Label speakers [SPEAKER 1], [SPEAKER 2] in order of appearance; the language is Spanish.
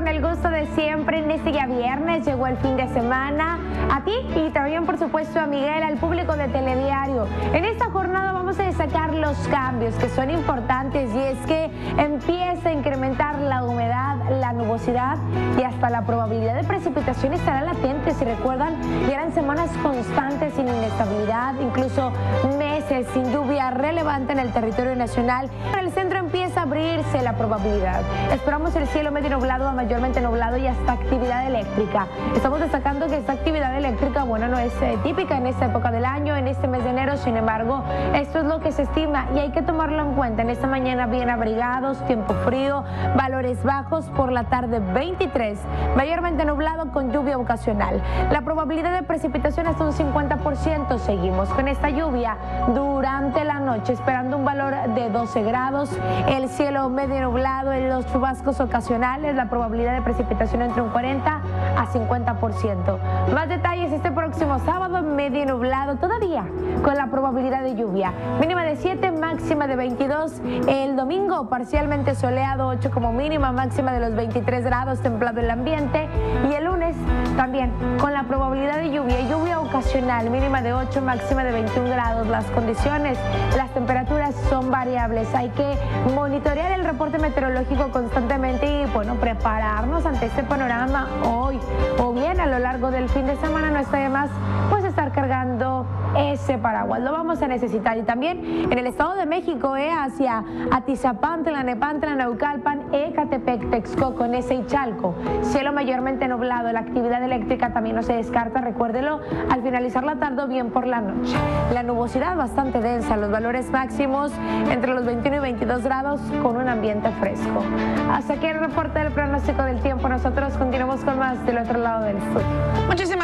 [SPEAKER 1] con el gusto de siempre en este día viernes. Llegó el fin de semana. A ti y también, por supuesto, a Miguel, al público de Telediario. En esta jornada vamos a destacar los cambios que son importantes y es que empieza a incrementar la humedad, la nubosidad y hasta la probabilidad de precipitación estará latente. Si recuerdan, eran semanas constantes sin inestabilidad, incluso meses sin lluvia relevante en el territorio nacional. En el centro la probabilidad. Esperamos el cielo medio nublado a mayormente nublado y hasta actividad eléctrica. Estamos destacando que esta actividad eléctrica, bueno, no es eh, típica en esta época del año, en este mes de enero, sin embargo, esto es lo que se estima y hay que tomarlo en cuenta. En esta mañana bien abrigados, tiempo frío, valores bajos, por la tarde 23, mayormente nublado con lluvia ocasional. La probabilidad de precipitación hasta un 50%. Seguimos con esta lluvia durante la noche, esperando un valor de 12 grados, el cielo medio nublado en los chubascos ocasionales, la probabilidad de precipitación entre un 40 a 50%. Más detalles este próximo sábado, medio nublado todavía, con la probabilidad de lluvia. Mínima de 7, máxima de 22. El domingo parcialmente soleado, 8 como mínima, máxima de los 23 grados, templado el ambiente. Y el lunes también con la probabilidad de lluvia, lluvia ocasional, mínima de 8, máxima de 21 grados. Las condiciones, las temperaturas son variables. Hay que monitorear el reporte meteorológico constantemente y bueno, prepararnos ante este panorama hoy o bien a lo largo del fin de semana no está de más pues estar cargando ese paraguas. Lo vamos a necesitar. Y también en el Estado de México, eh, hacia Atizapán, Tlanepantla, Naucalpan, Ecatepec, Texcoco, Nese y Chalco. Cielo mayormente nublado. La actividad eléctrica también no se descarta. Recuérdelo al finalizar la tarde o bien por la noche. La nubosidad bastante densa. Los valores máximos entre los 21 y 22 grados con un ambiente fresco. Hasta aquí el reporte del pronóstico del tiempo. Nosotros continuamos con más del otro lado del estudio.
[SPEAKER 2] Muchísimas gracias.